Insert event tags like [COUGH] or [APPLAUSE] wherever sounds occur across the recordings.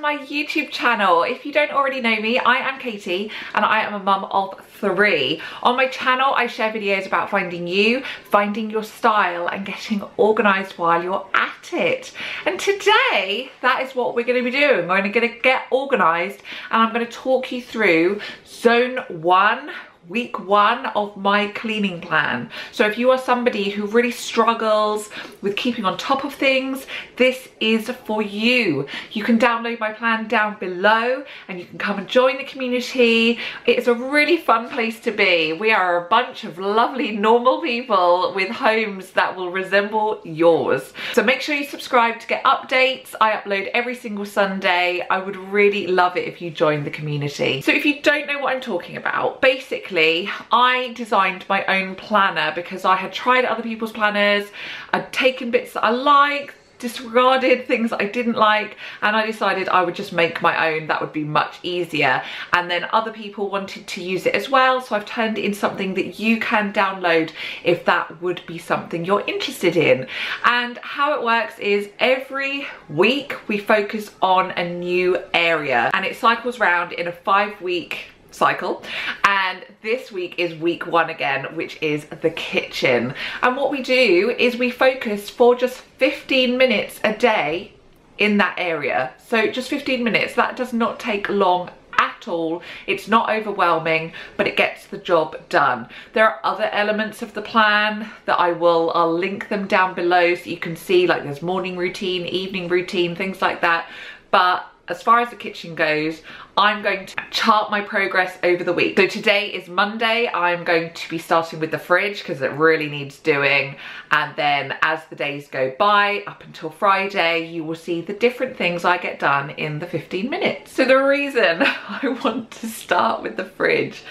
my YouTube channel. If you don't already know me, I am Katy and I am a mum of three. On my channel, I share videos about finding you, finding your style and getting organised while you're at it. And today, that is what we're going to be doing. We're going to get organised and I'm going to talk you through zone one, week one of my cleaning plan. So if you are somebody who really struggles with keeping on top of things, this is for you. You can download my plan down below and you can come and join the community. It's a really fun place to be. We are a bunch of lovely normal people with homes that will resemble yours. So make sure you subscribe to get updates. I upload every single Sunday. I would really love it if you join the community. So if you don't know what I'm talking about, basically basically I designed my own planner because I had tried other people's planners, I'd taken bits that I liked, disregarded things I didn't like and I decided I would just make my own. That would be much easier. And then other people wanted to use it as well so I've turned it into something that you can download if that would be something you're interested in. And how it works is every week we focus on a new area and it cycles round in a five week cycle. And this week is week one again which is the kitchen. And what we do is we focus for just 15 minutes a day in that area. So just 15 minutes that does not take long at all. It's not overwhelming but it gets the job done. There are other elements of the plan that I will I'll link them down below so you can see like there's morning routine evening routine things like that. But as far as the kitchen goes, I'm going to chart my progress over the week. So today is Monday. I'm going to be starting with the fridge because it really needs doing. And then as the days go by, up until Friday, you will see the different things I get done in the 15 minutes. So the reason [LAUGHS] I want to start with the fridge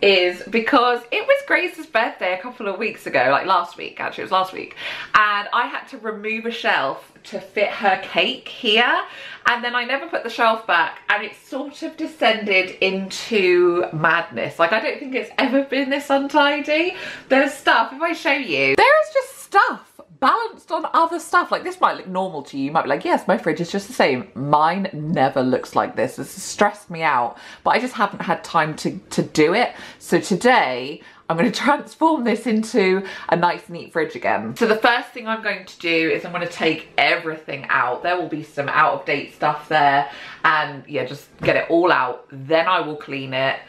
is because it was Grace's birthday a couple of weeks ago, like last week, actually it was last week. And I had to remove a shelf to fit her cake here. And then I never put the shelf back and it sort of descended into madness. Like I don't think it's ever been this untidy. There's stuff. If I show you. There is just stuff balanced on other stuff. Like this might look normal to you. You might be like yes my fridge is just the same. Mine never looks like this. This has stressed me out but I just haven't had time to to do it. So today I'm going [LAUGHS] to transform this into a nice neat fridge again. So the first thing I'm going to do is I'm going to take everything out. There will be some out of date stuff there and yeah, just get it all out. Then I will clean it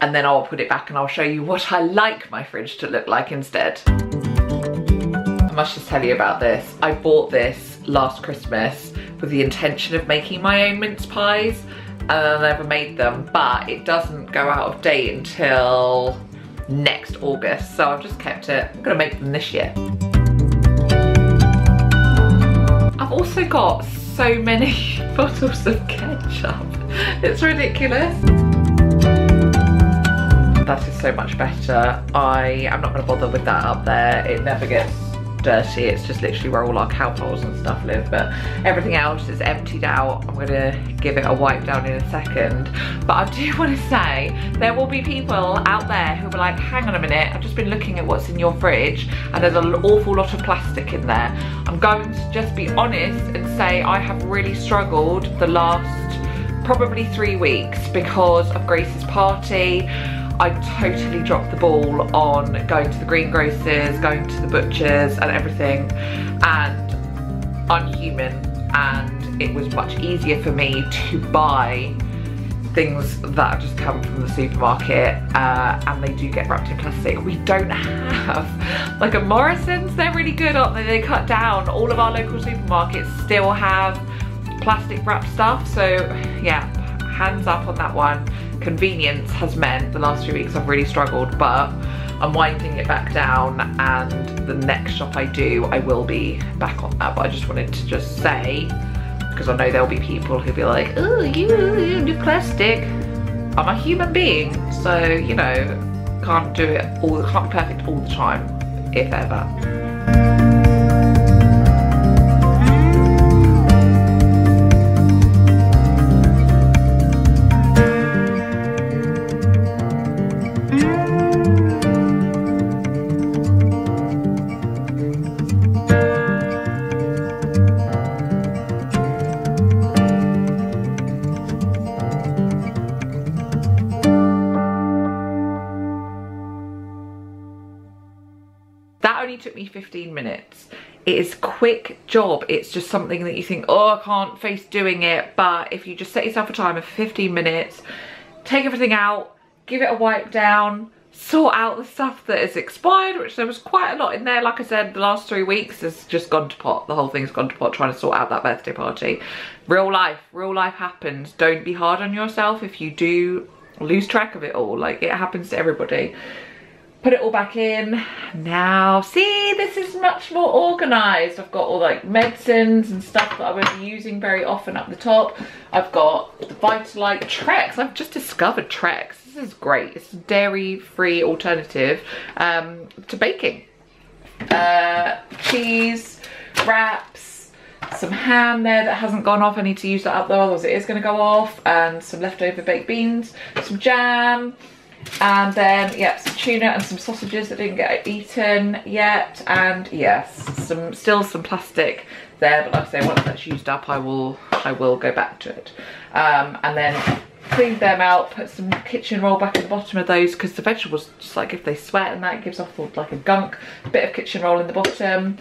and then I'll put it back and I'll show you what I like my fridge to look like instead. I must just tell you about this. I bought this last Christmas with the intention of making my own mince pies and I never made them, but it doesn't go out of date until next August. So I've just kept it. I'm gonna make them this year. I've also got so many [LAUGHS] bottles of ketchup. It's ridiculous. That is so much better. I am not gonna bother with that up there. It never gets dirty. It's just literally where all our Calpols and stuff live. But everything else is emptied out. I'm gonna give it a wipe down in a second. But I do [LAUGHS] wanna say, there will be people out there who will be like, hang on a minute, I've just been looking at what's in your fridge and there's an awful lot of plastic in there. I'm going to just be honest and say I have really struggled the last probably three weeks because of Grace's party. I totally dropped the ball on going to the greengrocers, going to the butchers and everything and I'm human and it was much easier for me to buy things that have just come from the supermarket uh, and they do get wrapped in plastic. We don't have, like a Morrison's, they're really good, aren't they? They cut down. All of our local supermarkets still have plastic wrapped stuff. So yeah, hands up on that one convenience has meant the last few weeks I've really struggled, but I'm winding it back down and the next shop I do, I will be back on that. But I just wanted to just say, because I know there'll be people who'll be like, oh, you, you do plastic. I'm a human being, so, you know, can't do it all, can't be perfect all the time, if ever. Took me 15 minutes. It is quick job. It's just something that you think, oh, I can't face doing it. But if you just set yourself a timer for 15 minutes, take everything out, give it a wipe down, sort out the stuff that is expired, which there was quite a lot in there. Like I said, the last three weeks has just gone to pot. The whole thing's gone to pot trying to sort out that birthday party. Real life, real life happens. Don't be hard on yourself if you do lose track of it all. Like it happens to everybody. Put it all back in. Now, see, this is much more organized. I've got all like medicines and stuff that I won't be using very often up the top. I've got the Vitalite Trex. I've just discovered Trex this is great. It's a dairy-free alternative um, to baking. Uh, cheese, wraps, some ham there that hasn't gone off. I need to use that up though, otherwise it is going to go off. And some leftover baked beans, some jam, and then yeah some tuna and some sausages that didn't get eaten yet and yes some still some plastic there but like i say once that's used up i will i will go back to it um, and then cleaned them out, put some kitchen roll back at the bottom of those because the vegetables, just like if they sweat and that, gives off like a gunk. A bit of kitchen roll in the bottom.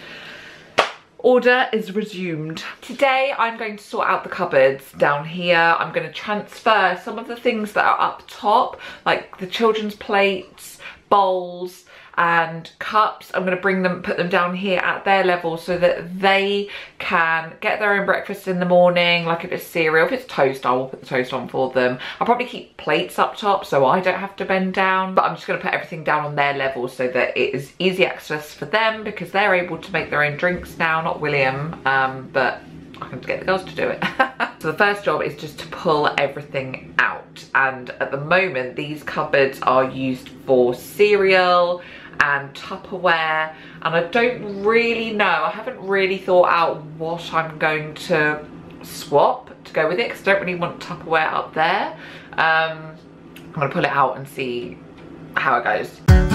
Order is resumed. Today I'm going to sort out the cupboards down here. I'm going to transfer some of the things that are up top, like the children's plates, bowls, and cups. I'm going to bring them, put them down here at their level so that they can get their own breakfast in the morning. Like if it's cereal, if it's toast, I will put the toast on for them. I'll probably keep plates up top so I don't have to bend down. But I'm just going to put everything down on their level so that it is easy access for them because they're able to make their own drinks now, not William. Um, but I can get the girls to do it. [LAUGHS] so the first job is just to pull everything out. And at the moment, these cupboards are used for cereal, and Tupperware and I don't really know, I haven't really thought out what I'm going to swap to go with it because I don't really want Tupperware up there. Um, I'm to pull it out and see how it goes.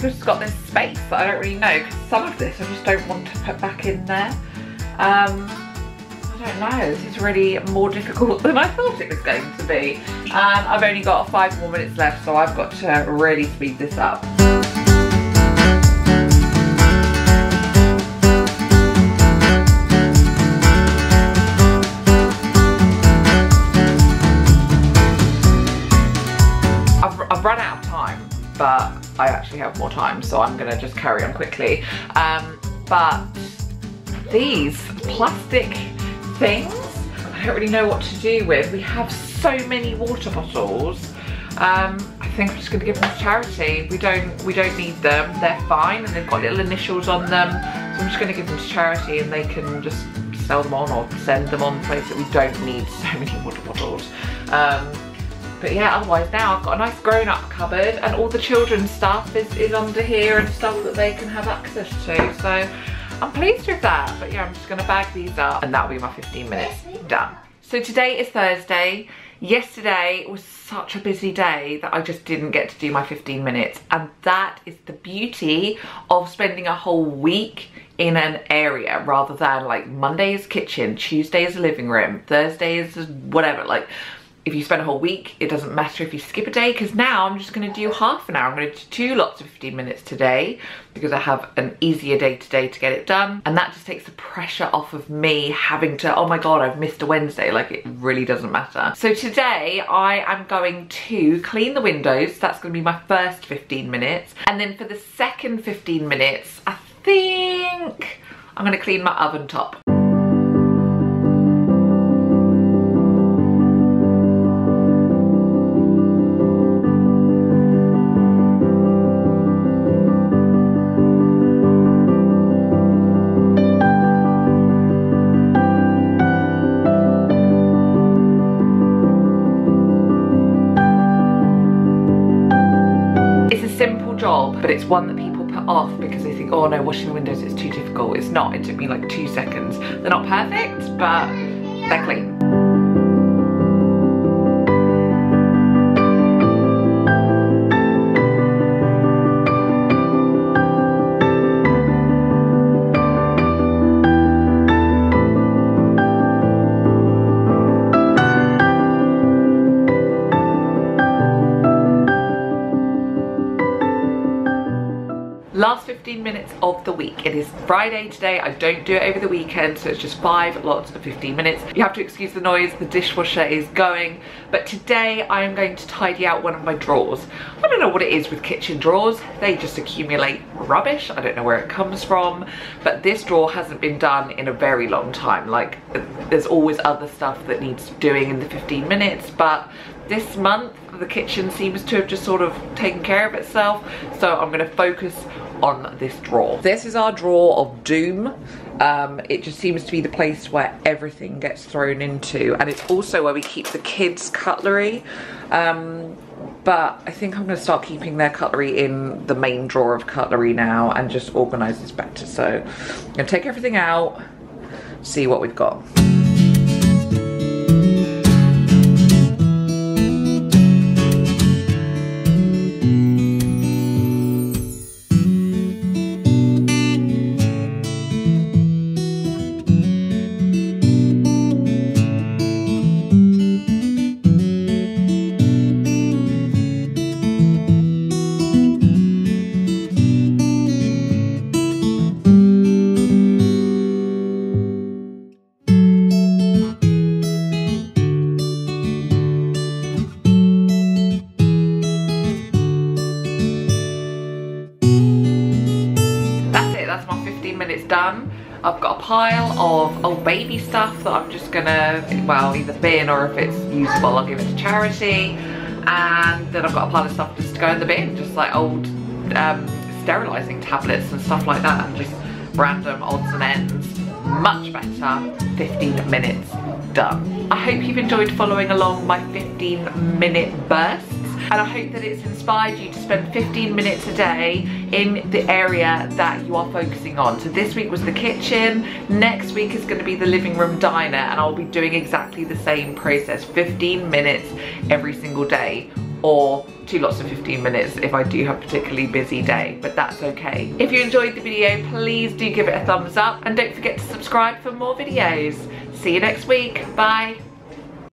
Just got this space that I don't really know because some of this I just don't want to put back in there. Um, I don't know, this is really more difficult [LAUGHS] than I thought it was going to be. Um, I've only got five more minutes left so I've got to really speed this up. Have more time, so I'm gonna just carry on quickly. Um, but these plastic things, I don't really know what to do with. We have so many water bottles. Um, I think I'm just gonna give them to charity. We don't, we don't need them. They're fine, and they've got little initials on them. So I'm just gonna give them to charity, and they can just sell them on or send them on places. We don't need so many water bottles. Um, but yeah, otherwise now I've got a nice grown-up cupboard and all the children's stuff is, is under here and stuff that they can have access to. So I'm pleased with that. But yeah, I'm just gonna bag these up and that'll be my 15 minutes done. So today is Thursday. Yesterday was such a busy day that I just didn't get to do my 15 minutes. And that is the beauty of spending a whole week in an area rather than like Monday is kitchen, Tuesday is living room, Thursday is whatever. Like if you spend a whole week, it doesn't matter if you skip a day because now I'm just going to do half an hour. I'm going to do two lots of 15 minutes today because I have an easier day today to get it done. And that just takes the pressure off of me having to, oh my God, I've missed a Wednesday. Like it really doesn't matter. So today I am going to clean the windows. That's going to be my first 15 minutes. And then for the second 15 minutes, I think I'm going to clean my oven top. But it's one that people put off because they think, oh no, washing windows is too difficult. It's not, it took me like two seconds. They're not perfect, but they're clean. Last 15 minutes of the week. It is Friday today. I don't do it over the weekend, so it's just five lots of 15 minutes. You have to excuse the noise. The dishwasher is going. But today I am going to tidy out one of my drawers. I don't know what it is with kitchen drawers. They just accumulate rubbish. I don't know where it comes from. But this drawer hasn't been done in a very long time. Like, there's always other stuff that needs doing in the 15 minutes. But this month, the kitchen seems to have just sort of taken care of itself. So I'm going to focus on this drawer. This is our drawer of doom. Um, it just seems to be the place where everything gets thrown into and it's also where we keep the kids cutlery um, but I think I'm going to start keeping their cutlery in the main drawer of cutlery now and just organise this better so I'm going to take everything out see what we've got. Pile of old baby stuff that I'm just gonna, well, either bin or if it's usable, I'll give it to charity. And then I've got a pile of stuff just to go in the bin, just like old um, sterilising tablets and stuff like that, and just random odds and ends. Much better, 15 minutes done. I hope you've enjoyed following along my 15 minute burst and I hope that it's inspired you to spend 15 minutes a day in the area that you are focusing on. So this week was the kitchen, next week is gonna be the living room diner and I'll be doing exactly the same process, 15 minutes every single day or two lots of 15 minutes if I do have a particularly busy day, but that's okay. If you enjoyed the video, please do give it a thumbs up and don't forget to subscribe for more videos. See you next week, bye.